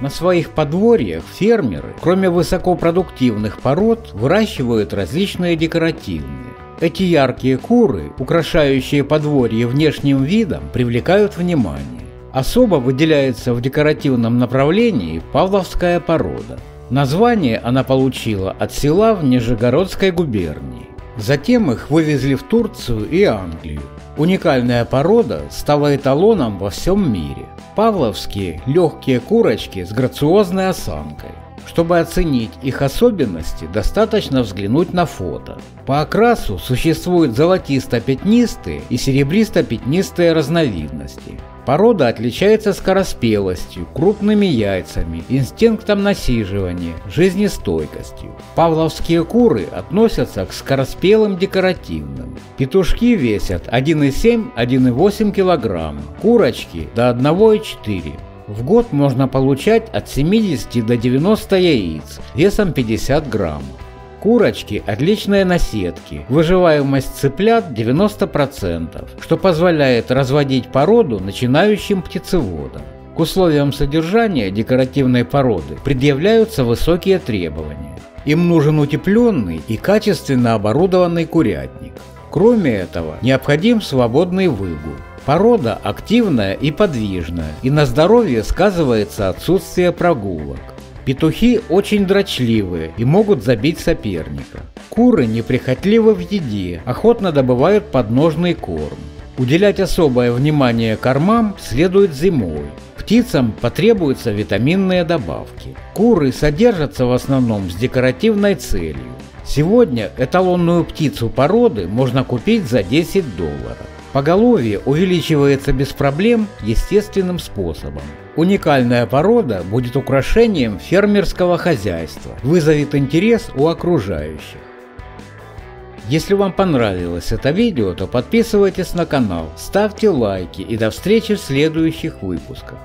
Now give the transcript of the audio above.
На своих подворьях фермеры, кроме высокопродуктивных пород, выращивают различные декоративные. Эти яркие куры, украшающие подворье внешним видом, привлекают внимание. Особо выделяется в декоративном направлении павловская порода. Название она получила от села в Нижегородской губернии. Затем их вывезли в Турцию и Англию. Уникальная порода стала эталоном во всем мире. Павловские легкие курочки с грациозной осанкой. Чтобы оценить их особенности, достаточно взглянуть на фото. По окрасу существуют золотисто-пятнистые и серебристо-пятнистые разновидности. Порода отличается скороспелостью, крупными яйцами, инстинктом насиживания, жизнестойкостью. Павловские куры относятся к скороспелым декоративным. Петушки весят 1,7-1,8 кг, курочки до 1,4 в год можно получать от 70 до 90 яиц весом 50 граммов. Курочки – отличные наседки, выживаемость цыплят 90%, что позволяет разводить породу начинающим птицеводам. К условиям содержания декоративной породы предъявляются высокие требования. Им нужен утепленный и качественно оборудованный курятник. Кроме этого, необходим свободный выгул. Порода активная и подвижная, и на здоровье сказывается отсутствие прогулок. Петухи очень дрочливые и могут забить соперника. Куры неприхотливы в еде, охотно добывают подножный корм. Уделять особое внимание кормам следует зимой. Птицам потребуются витаминные добавки. Куры содержатся в основном с декоративной целью. Сегодня эталонную птицу породы можно купить за 10 долларов. Поголовье увеличивается без проблем естественным способом. Уникальная порода будет украшением фермерского хозяйства, вызовет интерес у окружающих. Если вам понравилось это видео, то подписывайтесь на канал, ставьте лайки и до встречи в следующих выпусках.